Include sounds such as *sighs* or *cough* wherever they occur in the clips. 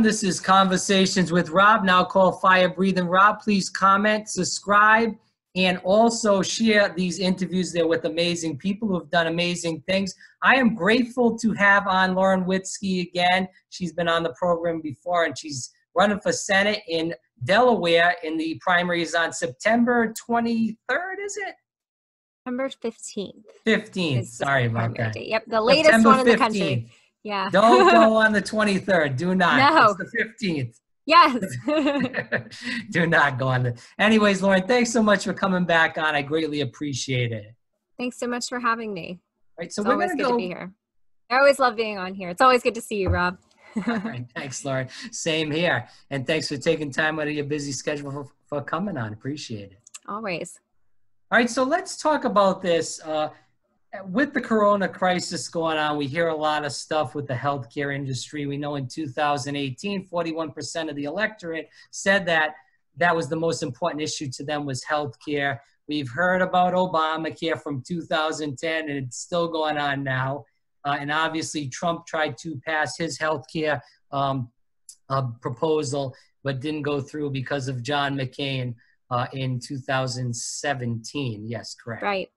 This is Conversations with Rob, now called Fire Breathing Rob. Please comment, subscribe, and also share these interviews there with amazing people who have done amazing things. I am grateful to have on Lauren Witzke again. She's been on the program before and she's running for Senate in Delaware in the primaries on September 23rd, is it? September 15th. 15th. Sorry about that. Yep, the latest September one in 15th. the country. Yeah. Don't go *laughs* on the 23rd. Do not. No. It's the 15th. Yes. *laughs* Do not go on the. Anyways, Lauren, thanks so much for coming back on. I greatly appreciate it. Thanks so much for having me. All right, so it's we're always gonna good go. to be here. I always love being on here. It's always good to see you, Rob. All *laughs* right, thanks, Lauren. Same here, and thanks for taking time out of your busy schedule for, for coming on. Appreciate it. Always. All right, so let's talk about this. Uh, with the corona crisis going on, we hear a lot of stuff with the healthcare industry. We know in 2018, 41% of the electorate said that that was the most important issue to them was healthcare. We've heard about Obamacare from 2010, and it's still going on now. Uh, and obviously, Trump tried to pass his healthcare um, uh, proposal, but didn't go through because of John McCain uh, in 2017. Yes, correct. Right.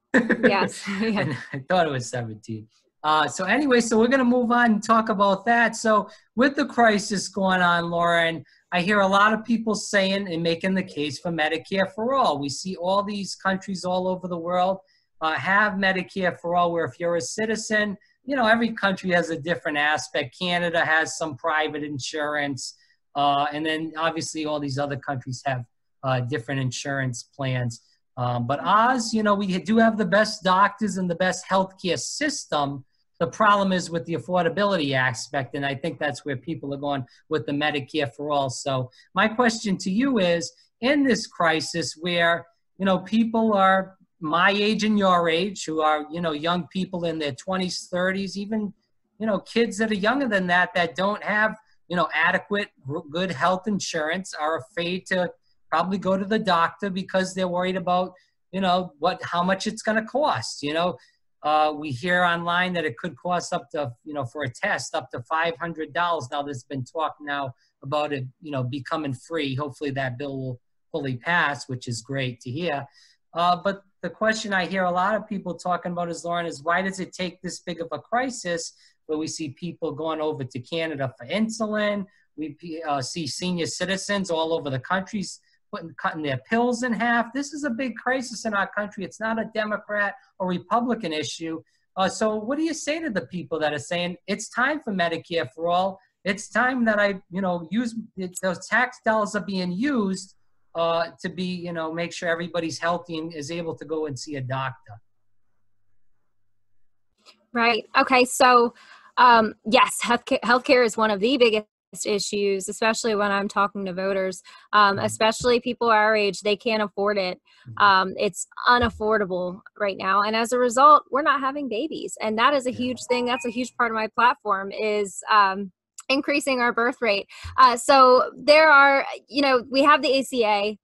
Yes. *laughs* *laughs* yeah. I thought it was 17. Uh, so anyway, so we're going to move on and talk about that. So with the crisis going on, Lauren, I hear a lot of people saying and making the case for Medicare for all. We see all these countries all over the world uh, have Medicare for all, where if you're a citizen, you know, every country has a different aspect. Canada has some private insurance. Uh, and then obviously all these other countries have uh, different insurance plans. Um, but Oz, you know, we do have the best doctors and the best healthcare system. The problem is with the affordability aspect, and I think that's where people are going with the Medicare for all. So my question to you is, in this crisis where, you know, people are my age and your age who are, you know, young people in their 20s, 30s, even, you know, kids that are younger than that that don't have, you know, adequate, good health insurance are afraid to probably go to the doctor because they're worried about, you know, what, how much it's going to cost, you know. Uh, we hear online that it could cost up to, you know, for a test up to $500. Now there's been talk now about it, you know, becoming free. Hopefully that bill will fully pass, which is great to hear. Uh, but the question I hear a lot of people talking about is, Lauren, is why does it take this big of a crisis where we see people going over to Canada for insulin? We uh, see senior citizens all over the countries putting, cutting their pills in half. This is a big crisis in our country. It's not a Democrat or Republican issue. Uh, so what do you say to the people that are saying it's time for Medicare for all? It's time that I, you know, use those tax dollars are being used uh, to be, you know, make sure everybody's healthy and is able to go and see a doctor. Right. Okay. So, um, yes, healthcare, healthcare is one of the biggest issues, especially when I'm talking to voters, um, mm-hmm. especially people our age, they can't afford it. Mm-hmm. Um, it's unaffordable right now. And as a result, we're not having babies. And that is a huge thing. That's a huge part of my platform is, um, increasing our birth rate. Uh, so there are, you know, we have the ACA.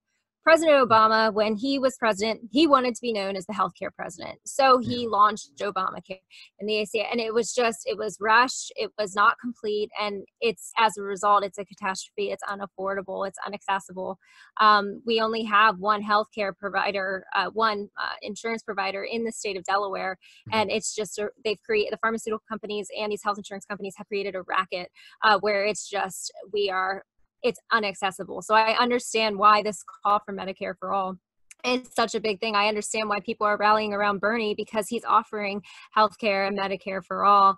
President Obama, when he was president, he wanted to be known as the healthcare president. So he launched Obamacare and the ACA, and it was just, it was rushed, it was not complete, and it's as a result, it's a catastrophe. It's unaffordable, it's unaccessible. Um, we only have one healthcare provider, uh, one uh, insurance provider in the state of Delaware, mm-hmm. and it's just a, they've created the pharmaceutical companies and these health insurance companies have created a racket uh, where it's just we are it's unaccessible. So I understand why this call for Medicare for all is such a big thing. I understand why people are rallying around Bernie because he's offering healthcare and Medicare for all.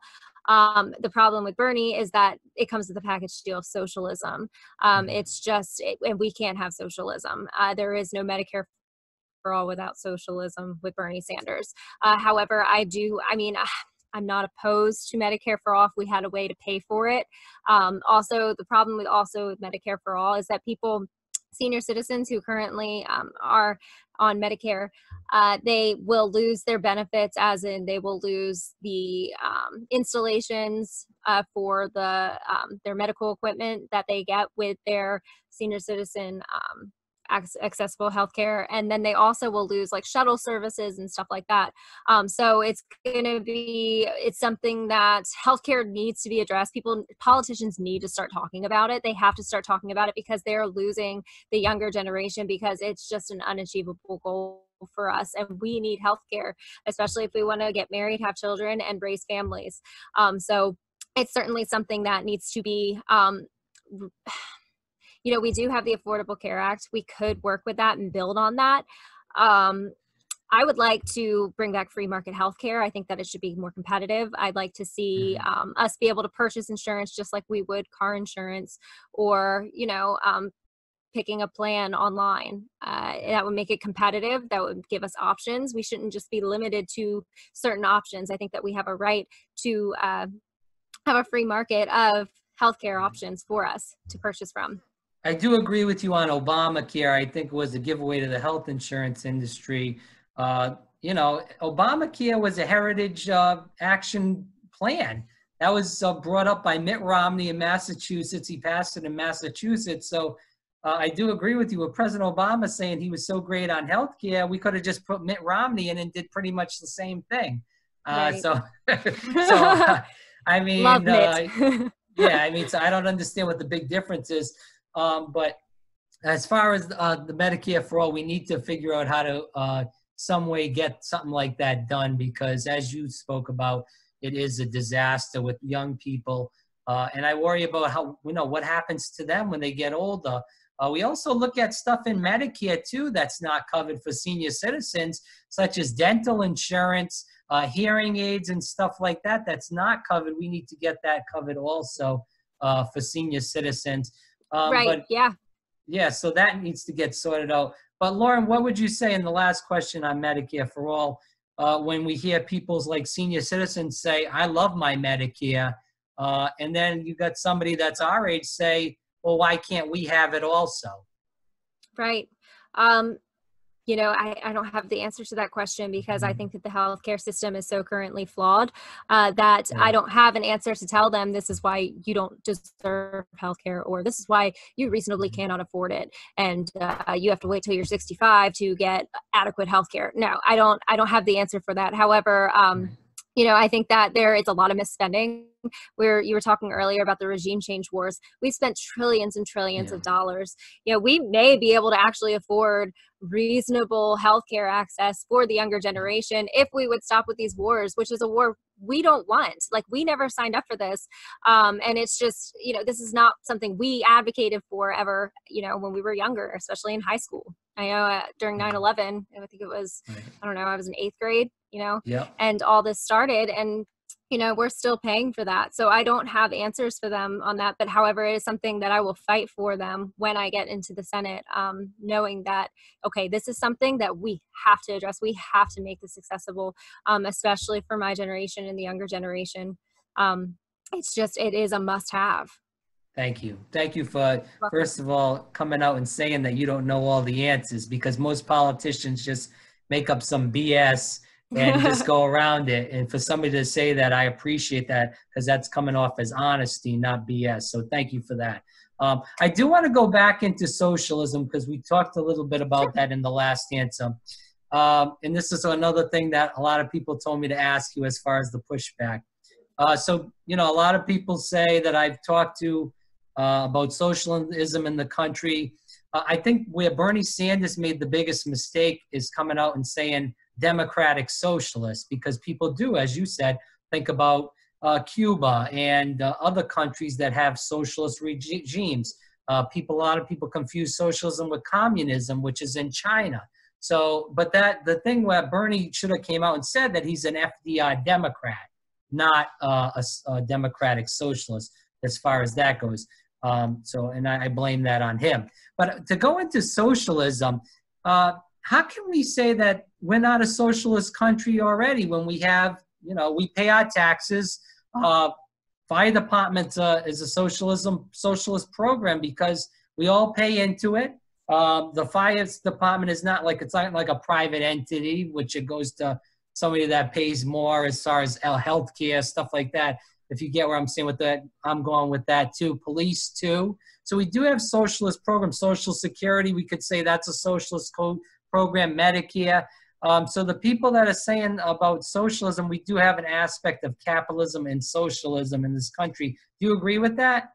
Um, the problem with Bernie is that it comes with a package deal of socialism. Um, mm-hmm. it's just, it, and we can't have socialism. Uh, there is no Medicare for all without socialism with Bernie Sanders. Uh, however, I do, I mean, I'm not opposed to Medicare for all if we had a way to pay for it. Um, also, the problem with also with Medicare for all is that people, senior citizens who currently um, are on Medicare, uh, they will lose their benefits, as in they will lose the um, installations uh, for the um, their medical equipment that they get with their senior citizen um, accessible healthcare, and then they also will lose like shuttle services and stuff like that. Um, so it's going to be it's something that healthcare needs to be addressed. People, politicians need to start talking about it. They have to start talking about it because they're losing the younger generation because it's just an unachievable goal for us and we need healthcare especially if we want to get married have children and raise families um, so it's certainly something that needs to be um, you know, we do have the Affordable Care Act. We could work with that and build on that. Um, I would like to bring back free market healthcare. I think that it should be more competitive. I'd like to see mm-hmm. um, us be able to purchase insurance just like we would car insurance or, you know, um, picking a plan online. Uh, that would make it competitive. That would give us options. We shouldn't just be limited to certain options. I think that we have a right to uh, have a free market of healthcare mm-hmm. options for us to purchase from. I do agree with you on Obamacare. I think it was a giveaway to the health insurance industry. Uh, you know, Obamacare was a heritage uh, action plan. That was uh, brought up by Mitt Romney in Massachusetts. He passed it in Massachusetts. So uh, I do agree with you with President Obama saying he was so great on health care. We could have just put Mitt Romney in and did pretty much the same thing. Uh, right. So, *laughs* *laughs* so I mean, uh, yeah, I mean, so I don't understand what the big difference is. Um, but as far as uh, the Medicare for all, we need to figure out how to uh, some way get something like that done because, as you spoke about, it is a disaster with young people, uh, and I worry about how you know what happens to them when they get older. Uh, we also look at stuff in Medicare too that's not covered for senior citizens, such as dental insurance, uh, hearing aids, and stuff like that. That's not covered. We need to get that covered also uh, for senior citizens. Um, right. But, yeah. Yeah. So that needs to get sorted out. But Lauren, what would you say in the last question on Medicare for all? Uh, when we hear people's like senior citizens say, "I love my Medicare," uh, and then you got somebody that's our age say, "Well, why can't we have it also?" Right. Um, you know I, I don't have the answer to that question because i mm-hmm. think that the healthcare system is so currently flawed uh, that i don't have an answer to tell them this is why you don't deserve healthcare or this is why you reasonably mm-hmm. cannot afford it and uh, you have to wait till you're 65 to get adequate healthcare no i don't i don't have the answer for that however um, you know i think that there is a lot of misspending where you were talking earlier about the regime change wars we've spent trillions and trillions yeah. of dollars you know we may be able to actually afford reasonable healthcare access for the younger generation if we would stop with these wars which is a war we don't want. Like we never signed up for this. Um, and it's just you know this is not something we advocated for ever you know when we were younger especially in high school. I know uh, during 9-11 i think it was i don't know i was in eighth grade you know yeah. and all this started and you know we're still paying for that so i don't have answers for them on that but however it is something that i will fight for them when i get into the senate um, knowing that okay this is something that we have to address we have to make this accessible um, especially for my generation and the younger generation. Um, it's just it is a must have. Thank you. Thank you for, first of all, coming out and saying that you don't know all the answers because most politicians just make up some BS and just *laughs* go around it. And for somebody to say that, I appreciate that because that's coming off as honesty, not BS. So thank you for that. Um, I do want to go back into socialism because we talked a little bit about that in the last answer. Um, and this is another thing that a lot of people told me to ask you as far as the pushback. Uh, so, you know, a lot of people say that I've talked to uh, about socialism in the country. Uh, I think where Bernie Sanders made the biggest mistake is coming out and saying democratic socialist because people do, as you said, think about uh, Cuba and uh, other countries that have socialist regimes. Uh, people, a lot of people confuse socialism with communism, which is in China. So, but that the thing where Bernie should have came out and said that he's an FDR Democrat, not uh, a, a, democratic socialist, as far as that goes. Um, so, and I, I, blame that on him. But to go into socialism, uh, how can we say that we're not a socialist country already when we have, you know, we pay our taxes? Uh, fire department uh, is a socialism socialist program because we all pay into it. Um, the fire department is not like it's not like a private entity, which it goes to somebody that pays more as far as health care stuff like that. if you get where I'm saying with that, I'm going with that too. Police too. So we do have socialist programs, Social Security. We could say that's a socialist code program, Medicare. Um, so the people that are saying about socialism, we do have an aspect of capitalism and socialism in this country. Do you agree with that?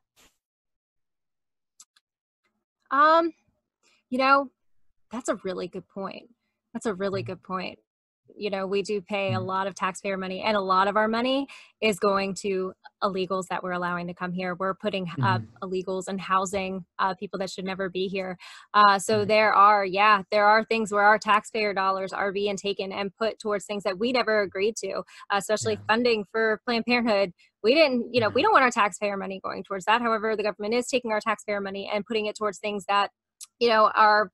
Um, you know, that's a really good point. That's a really mm-hmm. good point you know we do pay a mm-hmm. lot of taxpayer money and a lot of our money is going to illegals that we're allowing to come here we're putting uh, mm-hmm. illegals and housing uh, people that should never be here uh, so there are yeah there are things where our taxpayer dollars are being taken and put towards things that we never agreed to especially yeah. funding for planned parenthood we didn't you know we don't want our taxpayer money going towards that however the government is taking our taxpayer money and putting it towards things that you know are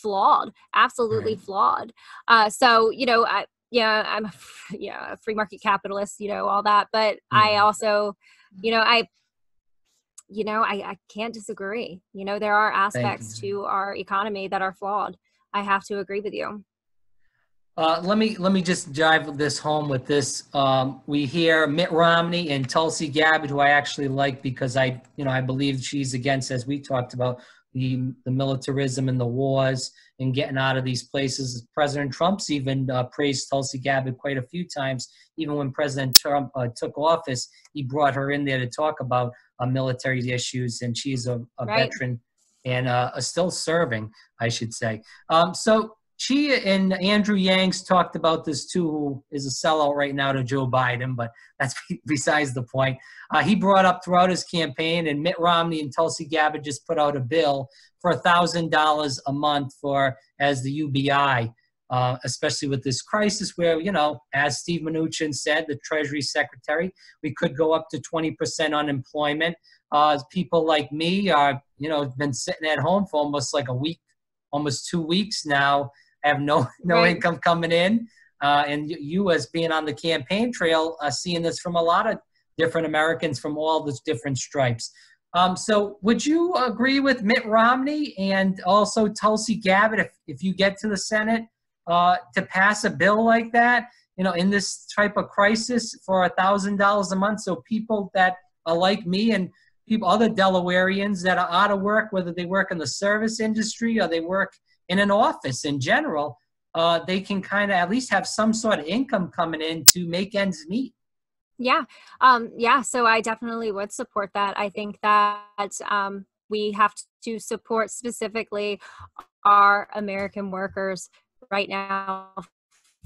flawed, absolutely right. flawed. Uh, so you know, I, yeah, I'm a, yeah a free market capitalist, you know, all that. But mm. I also, you know, I you know I, I can't disagree you know there are aspects to our economy that are flawed i have to agree with you uh, let me let me just drive this home with this. Um, we hear Mitt Romney and Tulsi Gabbard, who I actually like because I, you know, I believe she's against, as we talked about, the, the militarism and the wars and getting out of these places. President Trump's even uh, praised Tulsi Gabbard quite a few times. Even when President Trump uh, took office, he brought her in there to talk about uh, military issues, and she's a, a right. veteran and uh, still serving, I should say. Um, so she and Andrew Yangs talked about this too, who is a sellout right now to Joe Biden, but that's *laughs* besides the point. Uh, he brought up throughout his campaign, and Mitt Romney and Tulsi Gabbard just put out a bill for $1,000 a month for as the UBI, uh, especially with this crisis where, you know, as Steve Mnuchin said, the Treasury Secretary, we could go up to 20% unemployment. Uh, people like me are, you know, been sitting at home for almost like a week, almost two weeks now have no *laughs* no right. income coming in. Uh, and you, as being on the campaign trail, uh, seeing this from a lot of different Americans from all the different stripes. Um, so, would you agree with Mitt Romney and also Tulsi Gabbard if, if you get to the Senate uh, to pass a bill like that? You know, in this type of crisis for a thousand dollars a month, so people that are like me and people, other Delawareans that are out of work, whether they work in the service industry or they work in an office in general, uh, they can kind of at least have some sort of income coming in to make ends meet. Yeah, um, yeah. So I definitely would support that. I think that um, we have to support specifically our American workers right now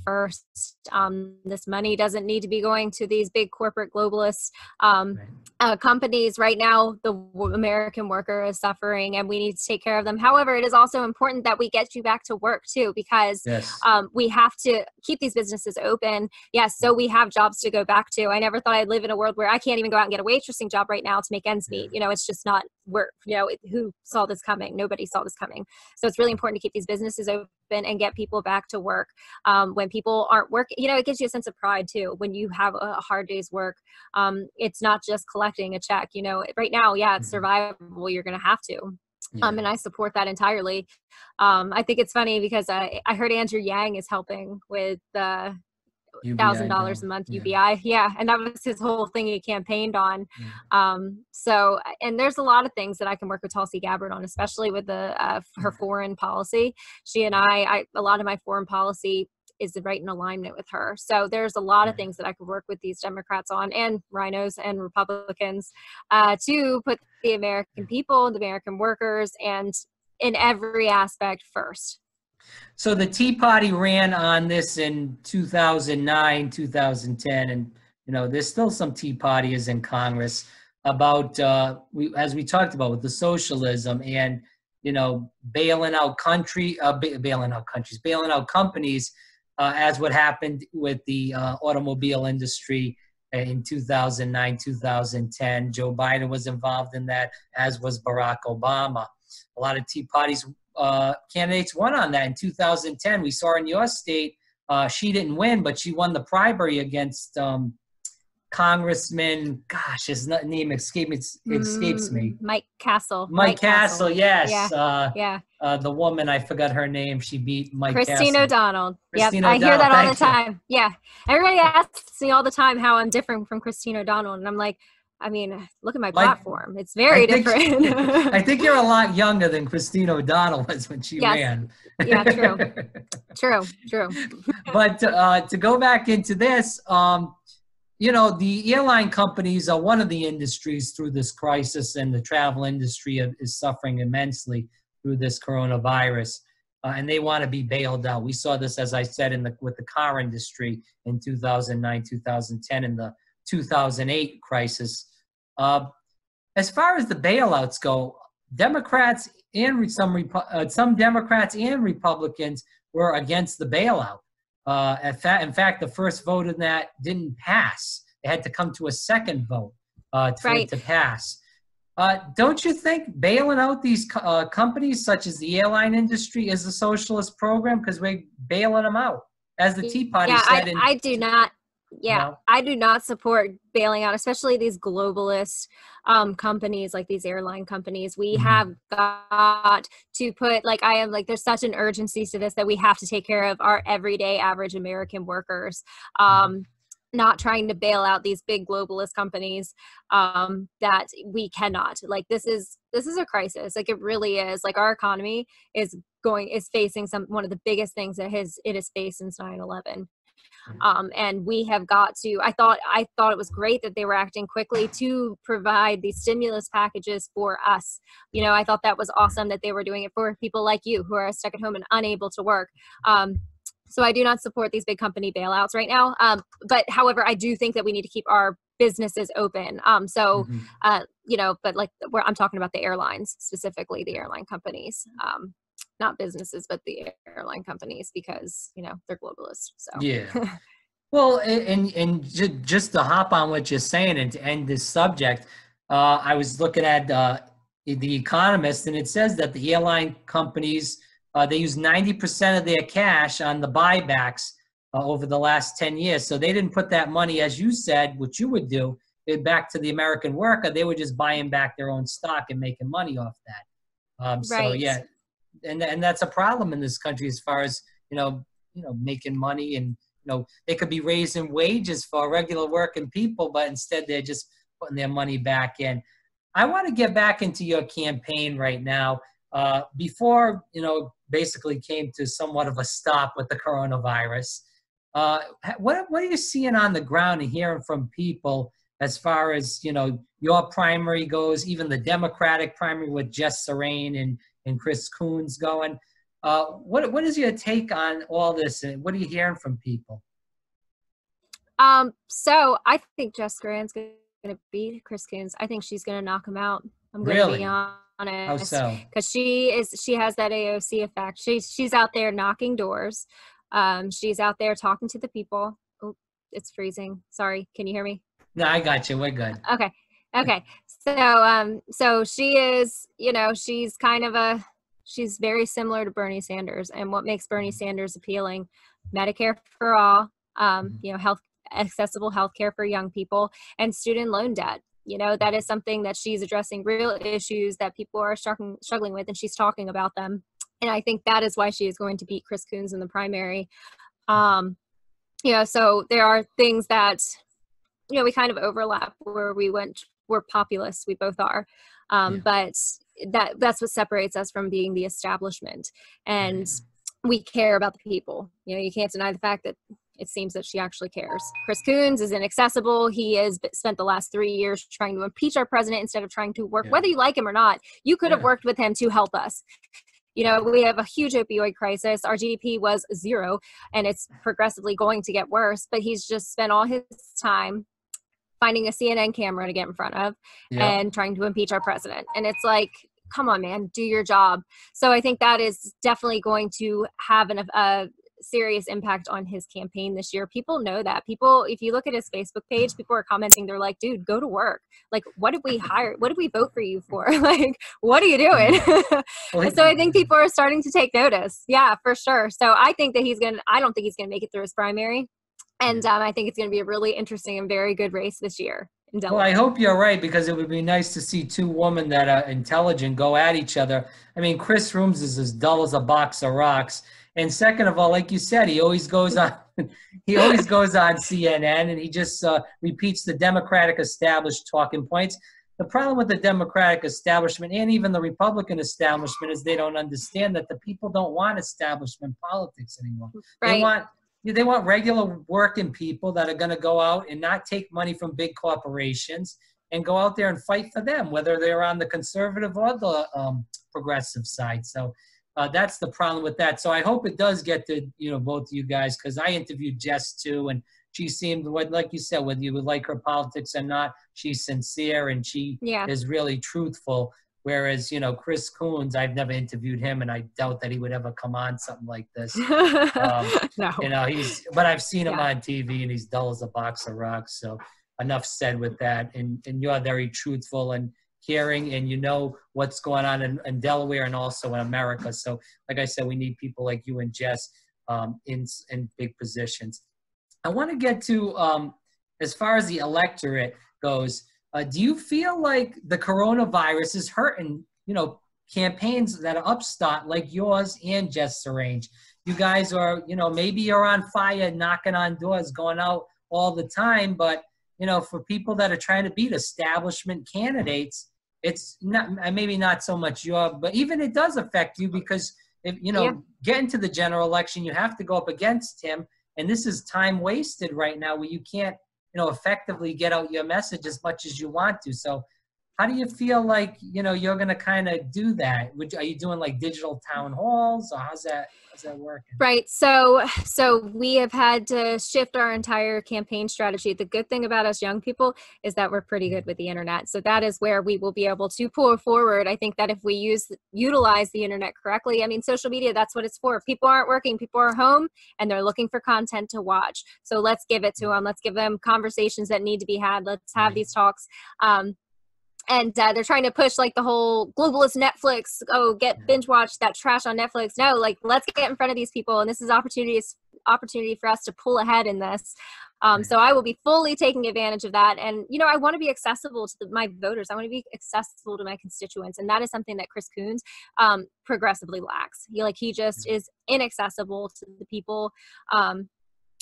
first. Um, this money doesn't need to be going to these big corporate globalist Um, uh, companies. Right now the american worker is suffering and we need to take care of them. However it is also important that we get you back to work too because yes. um, we have to keep these businesses open. Yes so we have jobs to go back to. I never thought i'd live in a world where i can't even go out and get a waitressing job right now to make ends meet. You know it's just not work you know who saw this coming? Nobody saw this coming. So it's really important to keep these businesses open and get people back to work um, when people aren't working you know it gives you a sense of pride too when you have a hard day's work um, it's not just collecting a check you know right now yeah it's mm-hmm. survivable you're gonna have to yeah. Um, and I support that entirely. Um, I think it's funny because I, I heard Andrew Yang is helping with the thousand dollars a month UBI. Yeah. yeah. And that was his whole thing he campaigned on. Yeah. Um, so, and there's a lot of things that I can work with Tulsi Gabbard on, especially with the, uh, her foreign policy. She and I, I, a lot of my foreign policy is right in alignment with her. So there's a lot of things that I could work with these Democrats on and RINOs and Republicans uh, to put the American people, the American workers, and in every aspect first. So the Tea Party ran on this in 2009, 2010, and you know there's still some Tea Partyers in Congress about uh, we, as we talked about with the socialism and you know bailing out country, uh, bailing out countries, bailing out companies, uh, as what happened with the uh, automobile industry in 2009, 2010. Joe Biden was involved in that, as was Barack Obama. A lot of Tea Parties uh, candidates won on that in 2010. We saw in your state, uh, she didn't win, but she won the primary against um, Congressman. Gosh, his name escapes me. Escapes me. Mike Castle. Mike, Mike Castle, Castle, Yes. Yeah. Uh, yeah. uh, the woman I forgot her name. She beat Mike. Christine Castle. O'Donnell. Christine yep, I hear that all the thank you. time. Yeah, everybody asks me all the time how I'm different from Christine O'Donnell, and I'm like, I mean, look at my Like, platform. It's very I think- different. *laughs* I think you're a lot younger than Christine O'Donnell *laughs* was when she Yes. ran. Yeah, true. *laughs* true, true. but uh, to go back into this, um, you know, the airline companies are one of the industries through this crisis, and the travel industry is suffering immensely through this coronavirus, uh, and they want to be bailed out. We saw this, as I said, in the with the car industry in 2009, 2010, and the 2008 crisis. Uh, as far as the bailouts go, Democrats and some Repu- uh, some Democrats and Republicans were against the bailout. Uh, in, fact, in fact, the first vote in that didn't pass. It had to come to a second vote uh, for Right. it to pass. Uh, don't you think bailing out these co- uh, companies, such as the airline industry, is a socialist program? Because we're bailing them out, as the Tea Party yeah, said. I, in, I do not. Yeah? I do not support bailing out, especially these globalist um, companies like these airline companies. We Mhm. have got to put like I am like there's such an urgency to this that we have to take care of our everyday average American workers. Um, not trying to bail out these big globalist companies um, that we cannot like this is this is a crisis like it really is like our economy is going is facing some one of the biggest things that has it has faced since 9-11 um, and we have got to i thought i thought it was great that they were acting quickly to provide these stimulus packages for us. You know i thought that was awesome that they were doing it for people like you who are stuck at home and unable to work. Um, so i do not support these big company bailouts right now um, but however i do think that we need to keep our businesses open. Um, so Mhm. uh, you know, but like where I'm talking about the airlines, specifically the airline companies, um, not businesses, but the airline companies because you know they're globalist. So Yeah. *laughs* Well, and and ju- just to hop on what you're saying and to end this subject, uh, I was looking at uh, the Economist, and it says that the airline companies uh, they use 90% of their cash on the buybacks uh, over the last 10 years. So they didn't put that money, as you said, what you would do, it back to the American worker. They were just buying back their own stock and making money off that. Um, So yeah, and and that's a problem in this country as far as you know, you know, making money and you know they could be raising wages for regular working people, but instead they're just putting their money back in. I want to get back into your campaign right now. Uh, before you know, basically came to somewhat of a stop with the coronavirus. Uh, what what are you seeing on the ground and hearing from people as far as you know your primary goes, even the Democratic primary with Jess Scarane and and Chris Coons going? Uh, what what is your take on all this, and what are you hearing from people? um, so I think Jess Scarane's going to beat Chris Coons. I think she's going to knock him out. I'm going to Really? be How honest. so? because she is she has that AOC effect. She's she's out there knocking doors. Um, she's out there talking to the people. Oh, it's freezing. Sorry, can you hear me? No, I got you. We're good. Okay, okay. So um, so she is, you know, she's kind of a she's very similar to Bernie Sanders. And what makes Bernie Sanders appealing? Medicare for all. Um, Mhm. you know, health accessible health care for young people and student loan debt you know that is something that she's addressing real issues that people are struggling struggling with and she's talking about them and i think that is why she is going to beat chris coons in the primary um you know so there are things that you know we kind of overlap where we went we're populists we both are um Yeah. but that that's what separates us from being the establishment and we care about the people you know you can't deny the fact that it seems that she actually cares. Chris Coons is inaccessible. He has spent the last three years trying to impeach our president instead of trying to work, Yeah. whether you like him or not. You could have worked with him to help us. You know, we have a huge opioid crisis. Our GDP was zero, and it's progressively going to get worse. But he's just spent all his time finding a CNN camera to get in front of Yeah. and trying to impeach our president. And it's like, come on, man, do your job. So I think that is definitely going to have an, a serious impact on his campaign this year. People know that. People, if you look at his Facebook page, *sighs* people are commenting. They're like, dude, go to work. Like, what did we hire? What did we vote for you for? *laughs* like, what are you doing? *laughs* So I think people are starting to take notice. Yeah, for sure. So I think that he's going to, I don't think he's going to make it through his primary. And um, I think it's going to be a really interesting and very good race this year. in Delaware. Well, I hope you're right because it would be nice to see two women that are intelligent go at each other. I mean, Chris Coons is as dull as a box of rocks. And second of all, like you said, he always goes on. *laughs* he always goes on CNN and he just uh, repeats the Democratic established talking points. The problem with the Democratic establishment and even the Republican establishment is they don't understand that the people don't want establishment politics anymore. Right. They want they want regular working people that are going to go out and not take money from big corporations and go out there and fight for them, whether they're on the conservative or the um, progressive side. So uh, that's the problem with that. So I hope it does get to you know both of you guys because I interviewed Jess too, and she seemed what like you said, whether you would like her politics or not, she's sincere and she Yeah. is really truthful. Whereas you know Chris Coons, I've never interviewed him, and I doubt that he would ever come on something like this. *laughs* no. You know, he's but I've seen him Yeah. on TV and he's dull as a box of rocks. So enough said with that. And and you are very truthful and caring and you know what's going on in, in Delaware and also in America. So like I said, we need people like you and Jess um, in in big positions. I want to get to um, as far as the electorate goes. Uh, do you feel like the coronavirus is hurting, you know, campaigns that are upstart like yours and Jess Scarane? You guys are, you know, maybe you're on fire, knocking on doors, going out all the time, but you know, for people that are trying to beat establishment candidates, it's not maybe not so much your, but even it does affect you because if you know, Yeah. getting to the general election, you have to go up against him, and this is time wasted right now where you can't you know effectively get out your message as much as you want to. So how do you feel like you know you're going to kind of do that Would, are you doing like digital town halls or how's that how's that working Right. So so we have had to shift our entire campaign strategy. The good thing about us young people is that we're pretty good with the internet. So that is where we will be able to pull forward. I think that if we use utilize the internet correctly, I mean social media that's what it's for. People aren't working, people are home and they're looking for content to watch. So let's give it to them. Let's give them conversations that need to be had. Let's have Right. these talks. Um and uh, they're trying to push like the whole globalist Netflix. Oh, get binge watch that trash on Netflix. No, like let's get in front of these people, and this is opportunities opportunity for us to pull ahead in this. Um, so I will be fully taking advantage of that, and you know I want to be accessible to the, my voters. I want to be accessible to my constituents, and that is something that Chris Coons um, progressively lacks. He like he just is inaccessible to the people. Um,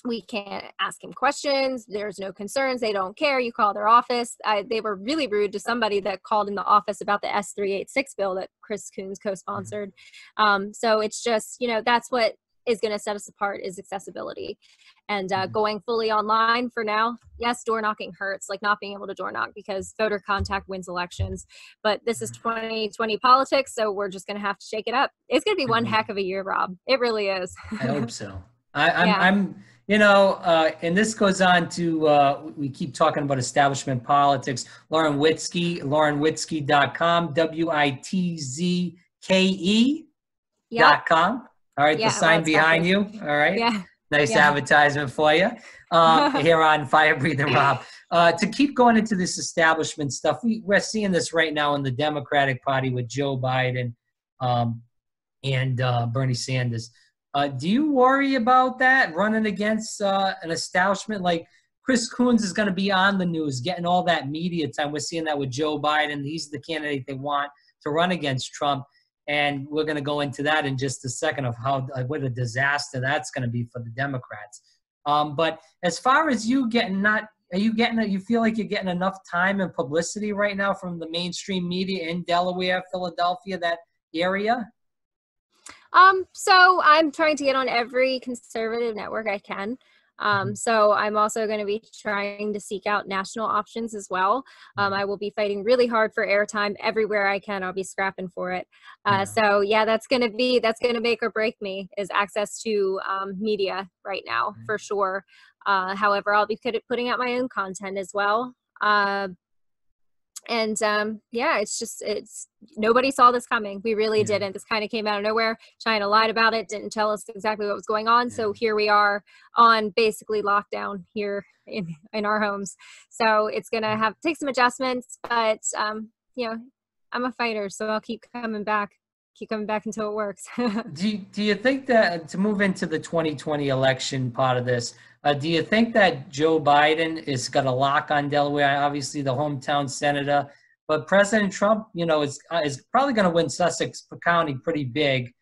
we can't ask him questions. There's no concerns. They don't care. You call their office. I, they were really rude to somebody that called in the office about the S386 bill that Chris Coons co-sponsored. Um, so it's just, you know, that's what is going to set us apart is accessibility and uh, Mhm. going fully online for now. Yes, door knocking hurts, like not being able to door knock because voter contact wins elections. But this is 2020 politics, so we're just going to have to shake it up. It's going to be one Mhm. heck of a year, Rob. It really is. i hope *laughs* so I, I'm, Yeah. I'm you know uh, and this goes on to uh, we keep talking about establishment politics lauren witzke laurenwitzke.com w-i-t-z-k-e yeah. dot com all right Yeah, the sign well, behind you all right Yeah. Nice Yeah. advertisement for you uh, *laughs* here on Fire Breathing Rob. Uh, to keep going into this establishment stuff, we, we're seeing this right now in the Democratic Party with Joe Biden um, and uh, Bernie Sanders. Uh, do you worry about that running against uh, an establishment like Chris Coons is going to be on the news, getting all that media time? We're seeing that with Joe Biden. He's the candidate they want to run against Trump and we're going to go into that in just a second of how what a disaster that's going to be for the Democrats. Um, but as far as you getting not, are you getting? You feel like you're getting enough time and publicity right now from the mainstream media in Delaware, Philadelphia, that area? Um, so I'm trying to get on every conservative network I can. Um, Mhm. so I'm also going to be trying to seek out national options as well. Um, I will be fighting really hard for airtime everywhere I can. I'll be scrapping for it. Uh, Yeah. So yeah, that's going to be that's going to make or break me is access to um, media right now Mhm. for sure. Uh, however, I'll be putting out my own content as well. Uh, and um, yeah, it's just it's nobody saw this coming. We really Yeah. didn't. This kind of came out of nowhere. China lied about it, didn't tell us exactly what was going on. So here we are on basically lockdown here in in our homes. So it's gonna have take some adjustments, but um, you know, I'm a fighter, so I'll keep coming back, keep coming back until it works. *laughs* Do you, do you think that to move into the 2020 election part of this, Uh, do you think that Joe Biden is got a lock on Delaware? Obviously, the hometown senator, but President Trump, you know, is uh, is probably going to win Sussex County pretty big.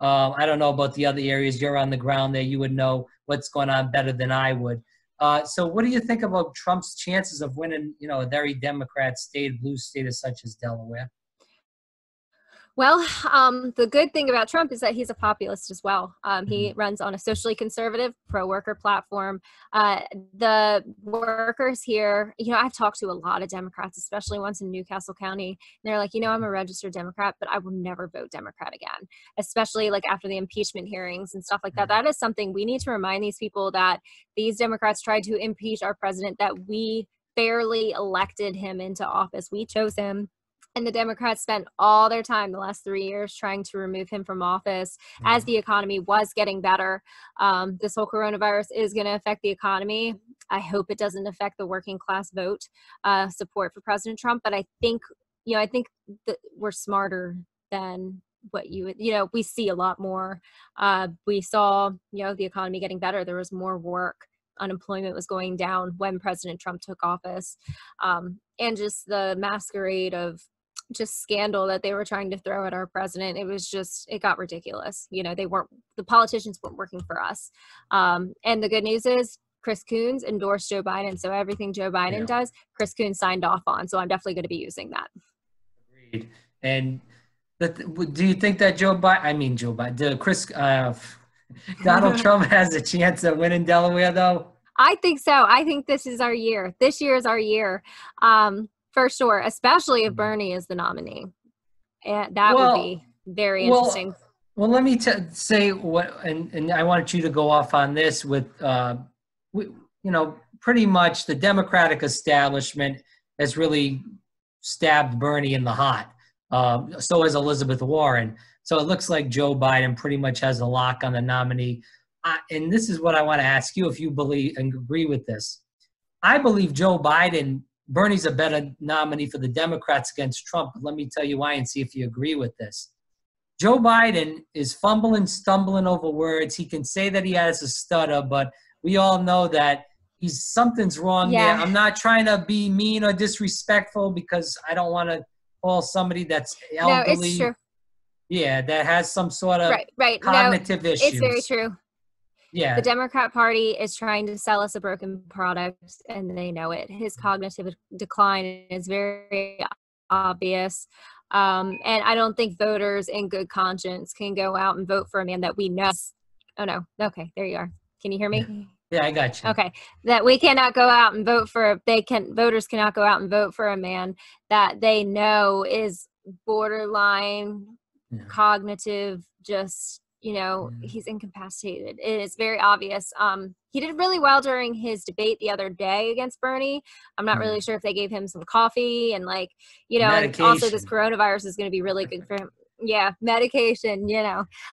Uh, I don't know about the other areas. You're on the ground there. You would know what's going on better than I would. Uh, so, what do you think about Trump's chances of winning, you know, a very Democrat state, blue state as such as Delaware? Well, um, the good thing about Trump is that he's a populist as well. Um, he mm-hmm. runs on a socially conservative, pro worker platform. Uh, the workers here, you know, I've talked to a lot of Democrats, especially ones in New Castle County. And they're like, you know, I'm a registered Democrat, but I will never vote Democrat again, especially like after the impeachment hearings and stuff like that. Mm-hmm. That is something we need to remind these people that these Democrats tried to impeach our president, that we fairly elected him into office. We chose him and the Democrats spent all their time the last three years trying to remove him from office mm-hmm. as the economy was getting better. Um, this whole coronavirus is going to affect the economy. I hope it doesn't affect the working class vote uh, support for President Trump, but I think, you know, I think that we're smarter than what you you know we see a lot more uh, we saw you know the economy getting better there was more work unemployment was going down when president trump took office um, and just the masquerade of just scandal that they were trying to throw at our president it was just it got ridiculous you know they weren't the politicians weren't working for us um, and the good news is chris coons endorsed joe biden so everything joe biden yeah. does chris coons signed off on so i'm definitely going to be using that agreed and the, do you think that joe biden i mean joe biden chris uh, *laughs* donald *laughs* trump has a chance of winning delaware though I think so. I think this is our year. This year is our year. Um, for sure, especially if mm-hmm. Bernie is the nominee. And that well, would be very interesting. Well, well let me t- say what, and, and I want you to go off on this with, uh, we, you know, pretty much the Democratic establishment has really stabbed Bernie in the heart. Um, so has Elizabeth Warren. So it looks like Joe Biden pretty much has a lock on the nominee. Uh, and this is what I want to ask you if you believe and agree with this. I believe Joe Biden Bernie's a better nominee for the Democrats against Trump. But let me tell you why and see if you agree with this. Joe Biden is fumbling, stumbling over words. He can say that he has a stutter, but we all know that he's something's wrong yeah. there. I'm not trying to be mean or disrespectful because I don't want to call somebody that's elderly. No, it's true. Yeah, that has some sort of right, right. cognitive no, issues. It's very true yeah. The democrat party is trying to sell us a broken product and they know it. His cognitive decline is very obvious um, and i don't think voters in good conscience can go out and vote for a man that we know. Oh no. Okay there you are. Can you hear me? *laughs* Yeah i got you. Okay. That we cannot go out and vote for they can voters cannot go out and vote for a man that they know is borderline yeah. cognitive just you know mm. he's incapacitated. It is very obvious um he did really well during his debate the other day against bernie. I'm not mm. really sure if they gave him some coffee and like you know also this coronavirus is going to be really good *laughs* for him. Yeah medication you know